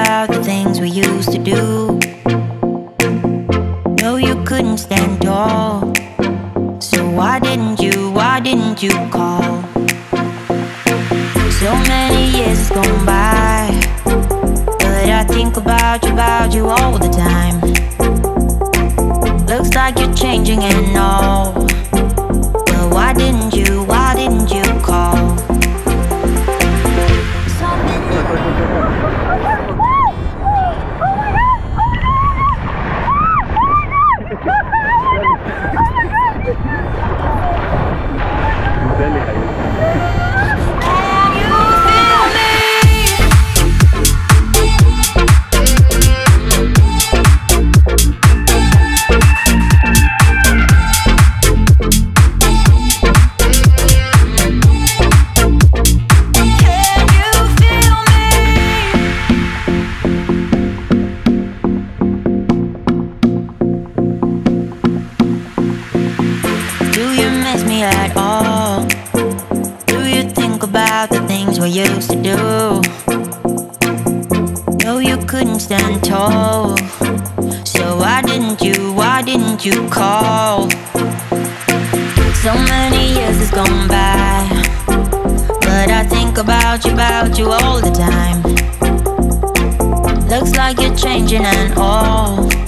about the things we used to do. No, you couldn't stand tall. So why didn't you, why didn't you call? So many years has gone by. But I think about you, about you all the time. Looks like you're changing and all. Things we used to do? No, you couldn't stand tall. So why didn't you, why didn't you call? So many years has gone by. But I think about you, about you all the time. Looks like you're changing and all.